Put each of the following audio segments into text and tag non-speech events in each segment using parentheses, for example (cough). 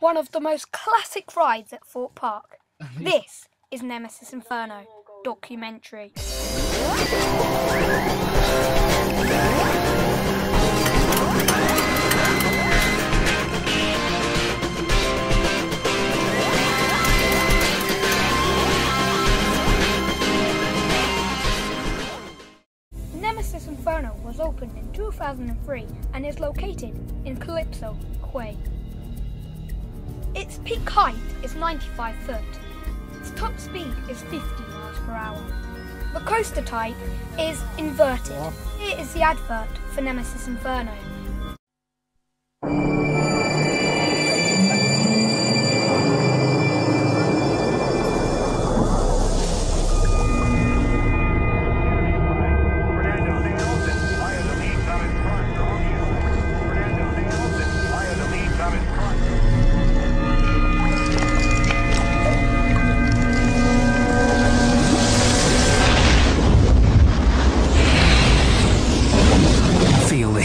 one of the most classic rides at Thorpe Park. (laughs) this is Nemesis Inferno documentary. Nemesis Inferno was opened in 2003 and is located in Calypso, Quay. Its peak height is 95 foot. Its top speed is 50 miles per hour. The coaster type is inverted. Here is the advert for Nemesis Inferno.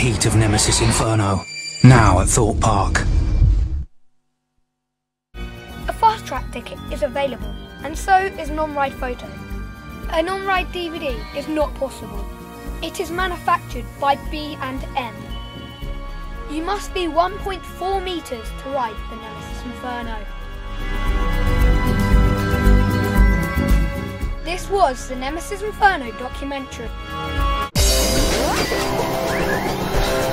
Heat of Nemesis Inferno. Now at Thorpe Park. A fast track ticket is available, and so is an on-ride photo. An on-ride DVD is not possible. It is manufactured by B&M. You must be 1.4 meters to ride the Nemesis Inferno. This was the Nemesis Inferno documentary. Thank you.